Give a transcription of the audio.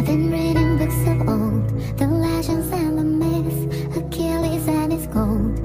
I've been reading books of old, the legends and the myths, Achilles and his gold.